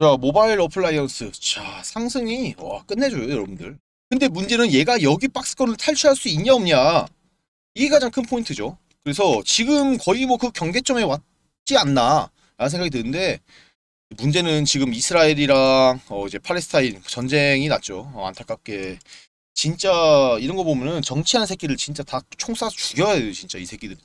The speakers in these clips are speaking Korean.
자, 모바일 어플라이언스. 자, 상승이, 와, 끝내줘요, 여러분들. 근데 문제는 얘가 여기 박스권을 탈출할 수 있냐, 없냐. 이게 가장 큰 포인트죠. 그래서 지금 거의 뭐 그 경계점에 왔지 않나, 라는 생각이 드는데, 문제는 지금 이스라엘이랑, 어, 이제 팔레스타인 전쟁이 났죠. 어, 안타깝게. 진짜, 이런 거 보면은 정치하는 새끼를 진짜 다 총 쏴서 죽여야 돼요, 진짜, 이 새끼들.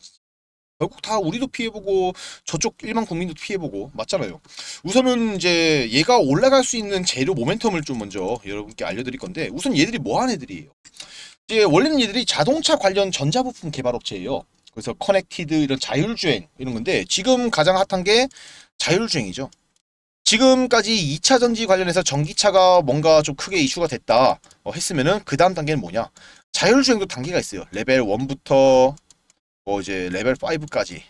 결국 다 우리도 피해보고 저쪽 일반 국민도 피해보고 맞잖아요. 우선은 이제 얘가 올라갈 수 있는 재료 모멘텀을 좀 먼저 여러분께 알려드릴 건데 우선 얘들이 뭐 하는 애들이에요. 이제 원래는 얘들이 자동차 관련 전자부품 개발 업체예요. 그래서 connected 이런 자율주행 이런 건데 지금 가장 핫한 게 자율주행이죠. 지금까지 2차 전지 관련해서 전기차가 뭔가 좀 크게 이슈가 됐다 어, 했으면은 그 다음 단계는 뭐냐? 자율주행도 단계가 있어요. 레벨 1부터 뭐 이제 레벨 5까지.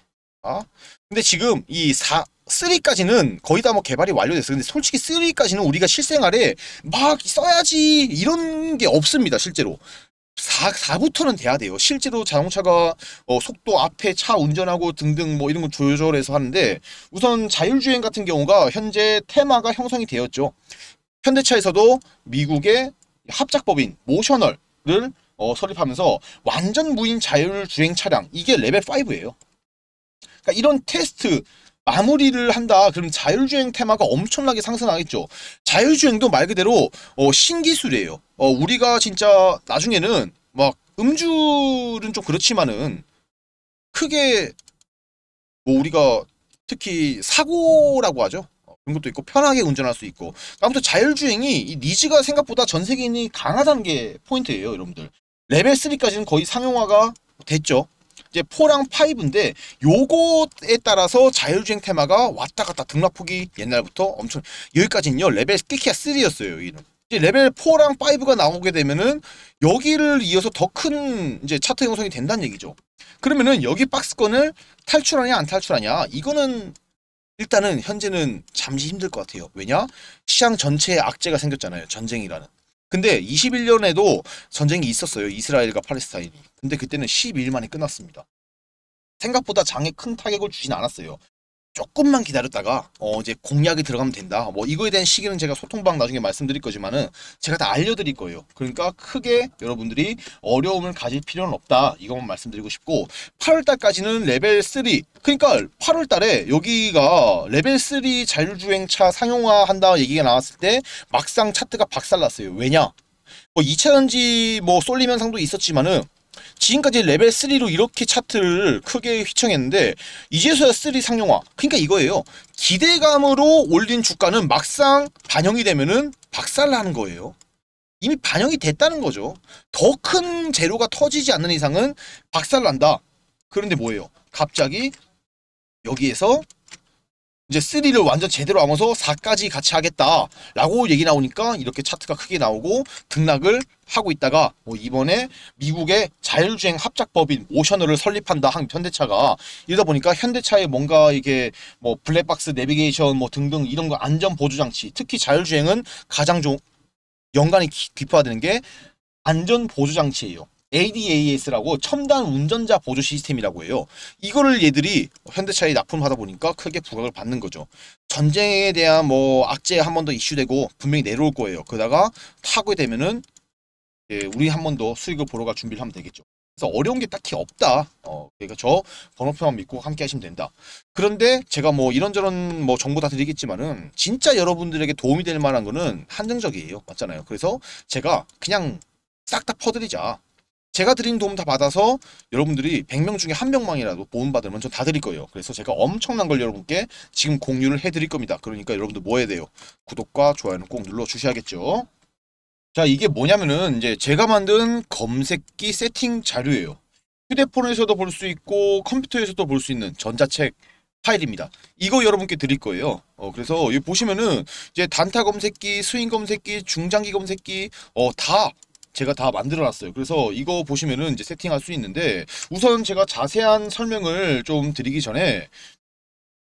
아? 근데 지금 이 4, 3까지는 거의 다 뭐 개발이 완료됐어요. 근데 솔직히 3까지는 우리가 실생활에 막 써야지 이런 게 없습니다. 실제로. 4, 4부터는 돼야 돼요. 실제로 자동차가 어, 속도 앞에 차 운전하고 등등 뭐 이런 거 조절해서 하는데 우선 자율주행 같은 경우가 현재 테마가 형성이 되었죠. 현대차에서도 미국의 합작법인 모셔널을 어, 설립하면서 완전 무인 자율주행 차량 이게 레벨 5예요. 그러니까 이런 테스트 마무리를 한다. 그럼 자율주행 테마가 엄청나게 상승하겠죠. 자율주행도 말 그대로 어, 신기술이에요. 어, 우리가 진짜 나중에는 막 음주는 좀 그렇지만은 크게 뭐 우리가 특히 사고라고 하죠. 어, 그런 것도 있고 편하게 운전할 수 있고 아무튼 자율주행이 이 needs가 생각보다 전 세계인이 강하다는 게 포인트예요, 여러분들. 레벨 3까지는 거의 상용화가 됐죠. 이제 4랑 5인데 요거에 따라서 자율주행 테마가 왔다 갔다 등락폭이 옛날부터 엄청 여기까지는요 레벨 끽해야 3였어요 여기는. 이제 레벨 4랑 5가 나오게 되면은 여기를 이어서 더 큰 이제 차트 형성이 된다는 얘기죠. 그러면은 여기 박스권을 탈출하냐 안 탈출하냐 이거는 일단은 현재는 잠시 힘들 것 같아요. 왜냐? 시장 전체에 악재가 생겼잖아요 전쟁이라는 근데 21년에도 전쟁이 있었어요. 이스라엘과 팔레스타인이. 근데 그때는 12일 만에 끝났습니다. 생각보다 장에 큰 타격을 주진 않았어요. 조금만 기다렸다가 어 이제 공략이 들어가면 된다. 뭐 이거에 대한 시기는 제가 소통방 나중에 말씀드릴 거지만은 제가 다 알려드릴 거예요. 그러니까 크게 여러분들이 어려움을 가질 필요는 없다. 이것만 말씀드리고 싶고 8월달까지는 레벨 3. 그러니까 8월달에 여기가 레벨 3 자율주행차 상용화한다 얘기가 나왔을 때 막상 차트가 박살났어요. 왜냐? 뭐 2차 전지 뭐 쏠림 현상도 있었지만은 지금까지 레벨 3로 이렇게 차트를 크게 휘청했는데 이제서야 3 상용화. 그러니까 이거예요. 기대감으로 올린 주가는 막상 반영이 되면은 박살나는 거예요. 이미 반영이 됐다는 거죠. 더 큰 재료가 터지지 않는 이상은 박살난다. 그런데 뭐예요? 갑자기 여기에서 이제 3를 완전 제대로 하면서 4까지 같이 하겠다라고 얘기 나오니까 이렇게 차트가 크게 나오고 등락을 하고 있다가 뭐 이번에 미국의 자율주행 합작법인 오셔널을 설립한다 한 현대차가 이러다 보니까 현대차에 뭔가 이게 뭐 블랙박스 내비게이션 뭐 등등 이런 거 안전 보조 장치 특히 자율주행은 가장 좀 연관이 깊어되는 게 안전 보조 장치예요. ADAS라고 첨단 운전자 보조 시스템이라고 해요. 이거를 얘들이 현대차에 납품하다 보니까 크게 부각을 받는 거죠. 전쟁에 대한 뭐 악재 한 번 더 이슈되고 분명히 내려올 거예요. 그러다가 타고 되면은 예, 우리 한 번 더 수익을 보러 갈 준비를 하면 되겠죠. 그래서 어려운 게 딱히 없다. 어, 그러니까 저 번호표만 믿고 함께 하시면 된다. 그런데 제가 뭐 이런저런 뭐 정보 다 드리겠지만은 진짜 여러분들에게 도움이 될 만한 거는 한정적이에요. 맞잖아요. 그래서 제가 그냥 싹 다 퍼드리자. 제가 드린 도움 다 받아서 여러분들이 100명 중에 한 명만이라도 도움 받으면 전 다 드릴 거예요. 그래서 제가 엄청난 걸 여러분께 지금 공유를 해드릴 겁니다. 그러니까 여러분들 뭐 해야 돼요? 구독과 좋아요는 꼭 눌러 주셔야겠죠. 자, 이게 뭐냐면은 이제 제가 만든 검색기 세팅 자료예요. 휴대폰에서도 볼 수 있고 컴퓨터에서도 볼 수 있는 전자책 파일입니다. 이거 여러분께 드릴 거예요. 어, 그래서 여기 보시면은 이제 단타 검색기, 스윙 검색기, 중장기 검색기, 어, 다 제가 다 만들어 놨어요. 그래서 이거 보시면은 이제 세팅할 수 있는데 우선 제가 자세한 설명을 좀 드리기 전에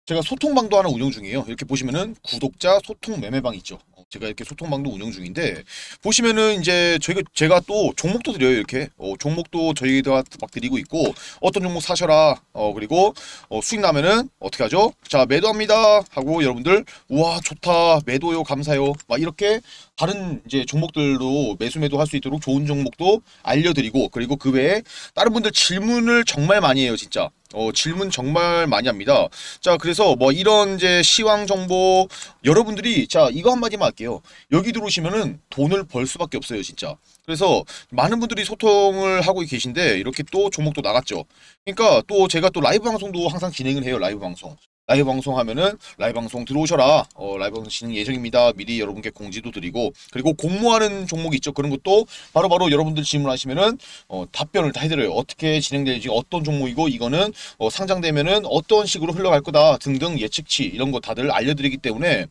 제가 소통방도 하나 운영 중이에요. 이렇게 보시면은 구독자 소통 매매방 있죠. 어, 제가 이렇게 소통방도 운영 중인데 보시면은 이제 저희가 제가 또 종목도 드려요 이렇게 어, 종목도 저희가 막 드리고 있고 어떤 종목 사셔라 어 그리고 어, 수익 나면은 어떻게 하죠? 자 매도합니다 하고 여러분들 우와 좋다 매도요 감사요 막 이렇게 다른 이제 종목들도 매수 매도 할 수 있도록 좋은 종목도 알려드리고 그리고 그 외에 다른 분들 질문을 정말 많이 해요 진짜 어, 질문 정말 많이 합니다. 자, 그래서 뭐 이런 이제 시황 정보 여러분들이 자, 이거 한마디만 할게요. 여기 들어오시면은 돈을 벌 수밖에 없어요, 진짜. 그래서 많은 분들이 소통을 하고 계신데 이렇게 또 종목도 나갔죠. 그러니까 또 제가 또 라이브 방송도 항상 진행을 해요, 라이브 방송. 라이브 방송 하면은 라이브 방송 들어오셔라. 어, 라이브 방송 진행 예정입니다. 미리 여러분께 공지도 드리고 그리고 공모하는 종목이 있죠. 그런 것도 바로바로 바로 여러분들 질문하시면은 어, 답변을 다 해드려요. 어떻게 진행될지 어떤 종목이고 이거는 어, 상장되면은 어떤 식으로 흘러갈 거다 등등 예측치 이런 거 다들 알려드리기 때문에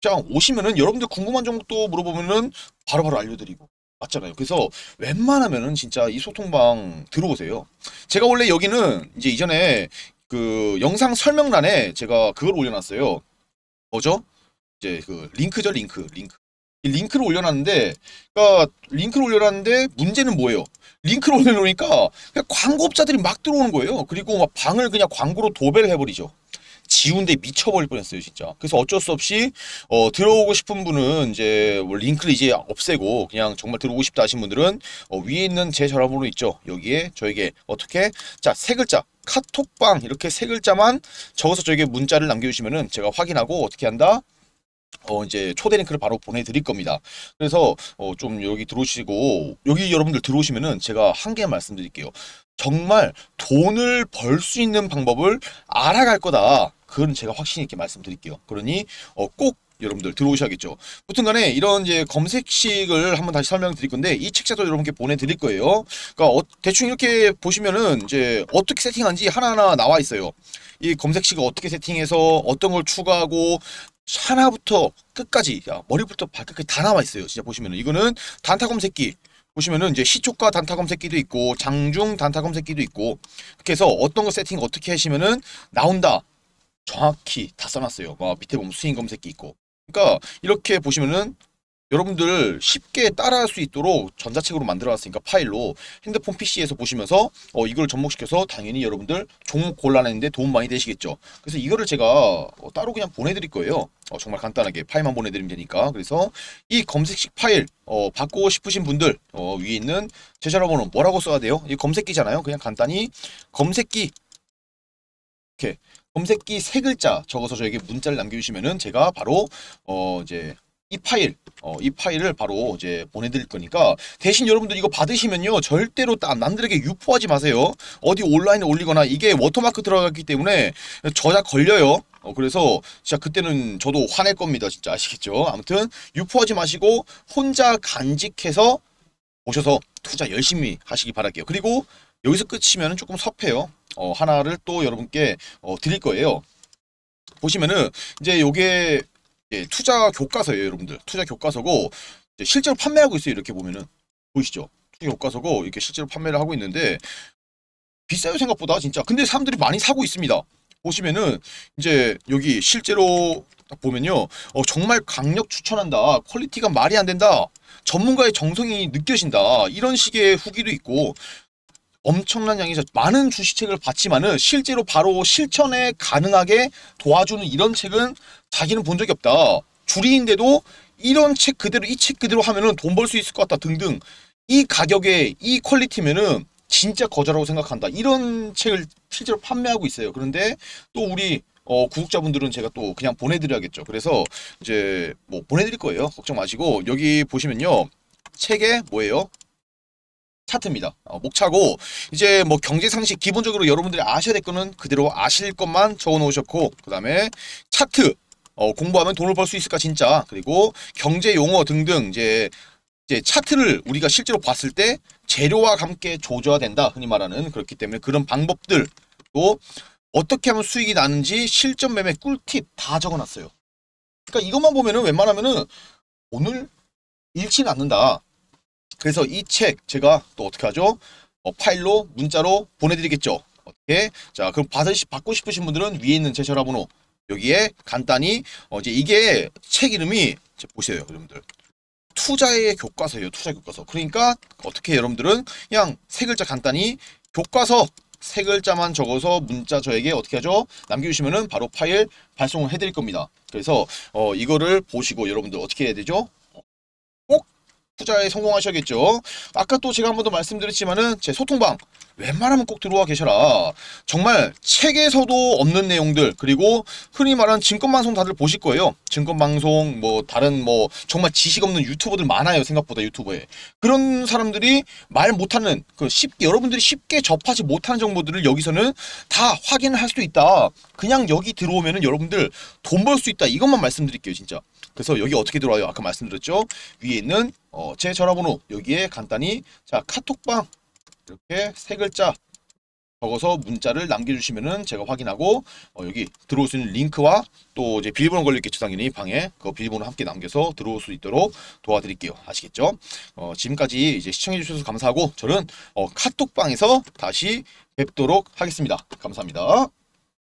자 오시면은 여러분들 궁금한 종목도 물어보면은 바로바로 바로 알려드리고 맞잖아요. 그래서 웬만하면은 진짜 이 소통방 들어오세요. 제가 원래 여기는 이제 이전에 그 영상 설명란에 제가 그걸 올려놨어요. 뭐죠? 이제 그 링크죠, 링크, 링크. 이 링크를 올려놨는데, 그러니까 링크를 올려놨는데 문제는 뭐예요? 링크를 올려놓으니까 광고업자들이 막 들어오는 거예요. 그리고 막 방을 그냥 광고로 도배를 해버리죠. 지운데 미쳐버릴 뻔했어요 진짜 그래서 어쩔 수 없이 어, 들어오고 싶은 분은 이제 뭐 링크를 이제 없애고 그냥 정말 들어오고 싶다 하신 분들은 어, 위에 있는 제 전화번호 있죠 여기에 저에게 어떻게 자 세 글자 카톡방 이렇게 세 글자만 적어서 저에게 문자를 남겨주시면은 제가 확인하고 어떻게 한다 어 이제 초대 링크를 바로 보내드릴 겁니다. 그래서 어 좀 여기 들어오시고 여기 여러분들 들어오시면은 제가 한 개 말씀드릴게요. 정말 돈을 벌 수 있는 방법을 알아갈 거다. 그건 제가 확신 있게 말씀드릴게요. 그러니 어, 꼭 여러분들 들어오셔야겠죠. 무튼 간에 이런 이제 검색식을 한번 다시 설명드릴 건데 이 책자도 여러분께 보내드릴 거예요. 그러니까 어, 대충 이렇게 보시면은 이제 어떻게 세팅한지 하나하나 나와 있어요. 이 검색식을 어떻게 세팅해서 어떤 걸 추가하고 하나부터 끝까지 야, 머리부터 발끝까지 다 나와 있어요. 진짜 보시면은 이거는 단타 검색기 보시면은 이제 시초가 단타 검색기도 있고 장중 단타 검색기도 있고 해서 어떤 거 세팅 어떻게 하시면은 나온다. 정확히 다 써놨어요. 뭐 밑에 보면 스윙 검색기 있고. 그러니까 이렇게 보시면은 여러분들 쉽게 따라할 수 있도록 전자책으로 만들어놨으니까 파일로 핸드폰 PC에서 보시면서 어, 이걸 접목시켜서 당연히 여러분들 종목 곤란했는데 도움 많이 되시겠죠. 그래서 이거를 제가 어, 따로 그냥 보내드릴 거예요. 어, 정말 간단하게 파일만 보내드리면 되니까. 그래서 이 검색식 파일 어, 바꾸고 싶으신 분들 어, 위에 있는 제 전화번호 뭐라고 써야 돼요? 이 검색기잖아요. 그냥 간단히 검색기 이렇게 검색기 세 글자 적어서 저에게 문자를 남겨주시면은 제가 바로 어 이제 이 파일, 어, 이 파일을 바로 이제 보내드릴 거니까 대신 여러분들 이거 받으시면요 절대로 남들에게 유포하지 마세요. 어디 온라인에 올리거나 이게 워터마크 들어갔기 때문에 저작 걸려요. 어, 그래서 진짜 그때는 저도 화낼 겁니다. 진짜 아시겠죠? 아무튼 유포하지 마시고 혼자 간직해서 오셔서 투자 열심히 하시기 바랄게요. 그리고 여기서 끝이면 조금 섭해요. 어, 하나를 또 여러분께 어, 드릴 거예요. 보시면은 이제 요게 예, 투자 교과서예요, 여러분들. 투자 교과서고 실제로 판매하고 있어요. 이렇게 보면은 보이시죠? 투자 교과서고 이렇게 실제로 판매를 하고 있는데 비싸요 생각보다 진짜. 근데 사람들이 많이 사고 있습니다. 보시면은 이제 여기 실제로 딱 보면요, 어, 정말 강력 추천한다. quality가 말이 안 된다. 전문가의 정성이 느껴진다. 이런 식의 후기도 있고 엄청난 양이 많은 주식책을 봤지만은 실제로 바로 실천에 가능하게 도와주는 이런 책은 자기는 본 적이 없다. 주린이인데도 이런 책 그대로 이 책 그대로 하면은 돈 벌 수 있을 것 같다 등등 이 가격에 이 quality면은 진짜 거저라고 생각한다. 이런 책을 실제로 판매하고 있어요. 그런데 또 우리 어, 구독자분들은 제가 또 그냥 보내드려야겠죠. 그래서 이제 뭐 보내드릴 거예요. 걱정 마시고 여기 보시면요. 책에 뭐예요? 차트입니다. 어, 목차고 이제 뭐 경제 상식 기본적으로 여러분들이 아셔야 될 거는 그대로 아실 것만 적어 놓으셨고 그다음에 차트 어, 공부하면 돈을 벌 수 있을까 진짜 그리고 경제 용어 등등 이제 이제 차트를 우리가 실제로 봤을 때 재료와 함께 조져야 된다 흔히 말하는 그렇기 때문에 그런 방법들 또 어떻게 하면 수익이 나는지 실전 매매 꿀팁 다 적어놨어요. 그러니까 이것만 보면은 웬만하면은 오늘 잃지는 않는다. 그래서 이 책 제가 또 어떻게 하죠? 어, 파일로 문자로 보내드리겠죠. 어떻게? 자 그럼 받으시 받고 싶으신 분들은 위에 있는 제 전화번호 여기에 간단히 어, 이제 이게 책 이름이 자, 보세요, 여러분들. 투자의 교과서예요, 투자 교과서. 그러니까 어떻게 여러분들은 그냥 세 글자 간단히 교과서 세 글자만 적어서 문자 저에게 어떻게 하죠? 남겨주시면은 바로 파일 발송을 해드릴 겁니다. 그래서 어, 이거를 보시고 여러분들 어떻게 해야 되죠? 꼭 투자에 성공하셔야겠죠. 아까 또 제가 한 번 더 말씀드렸지만은 제 소통방 웬만하면 꼭 들어와 계셔라. 정말 책에서도 없는 내용들 그리고 흔히 말하는 증권방송 다들 보실 거예요. 증권방송 뭐 다른 뭐 정말 지식 없는 유튜버들 많아요 생각보다 유튜버에 그런 사람들이 말 못하는 그 쉽게 여러분들이 쉽게 접하지 못하는 정보들을 여기서는 다 확인을 할수 있다. 그냥 여기 들어오면은 여러분들 돈 벌 수 있다. 이것만 말씀드릴게요 진짜. 그래서 여기 어떻게 들어와요? 아까 말씀드렸죠. 위에 있는 어, 제 전화번호 여기에 간단히 자 카톡방 이렇게 세 글자 적어서 문자를 남겨주시면은 제가 확인하고 어, 여기 들어올 수 있는 링크와 또 이제 비밀번호 걸렸겠죠 당연히 방에 그 비밀번호 함께 남겨서 들어올 수 있도록 도와드릴게요 아시겠죠? 어, 지금까지 이제 시청해 주셔서 감사하고 저는 어, 카톡방에서 다시 뵙도록 하겠습니다 감사합니다.